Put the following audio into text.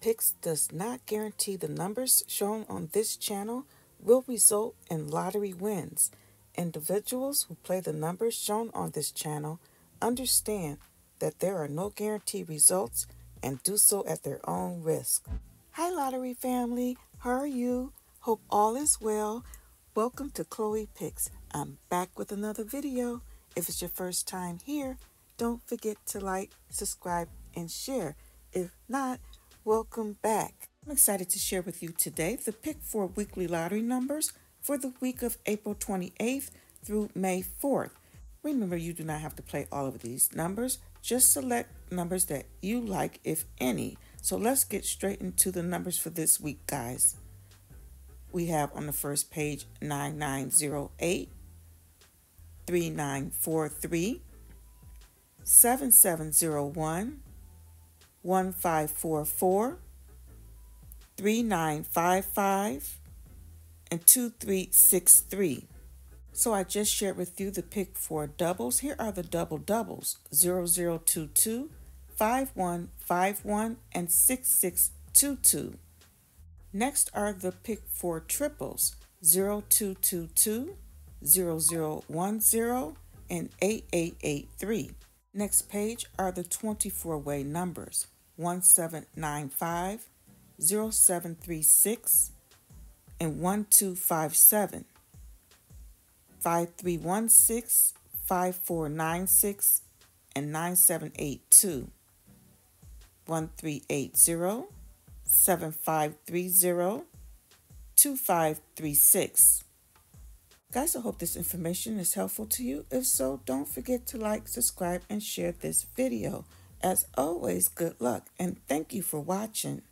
Picks does not guarantee the numbers shown on this channel will result in lottery wins. Individuals who play the numbers shown on this channel understand that there are no guaranteed results and do so at their own risk. Hi, lottery family. How are you? Hope all is well. Welcome to Chloe Picks. I'm back with another video. If it's your first time here, don't forget to like, subscribe, and share. If not, welcome back. I'm excited to share with you today the pick four weekly lottery numbers for the week of April 28th through May 4th. Remember, you do not have to play all of these numbers, just select numbers that you like, if any. So let's get straight into the numbers for this week, guys. We have on the first page 9908, 3943, 7701, 1544, 3955, and 2363. So I just shared with you the pick four doubles. Here are the double doubles 0022, 5151, and 6622. Next are the pick four triples 0222, 0010, and 8883. Next page are the 24 way numbers 1795, 0736, and 1257. 5316, 5496, and 9782. 1380, 7530, 2536. Guys, I hope this information is helpful to you. If so, don't forget to like, subscribe, and share this video. As always, good luck and thank you for watching.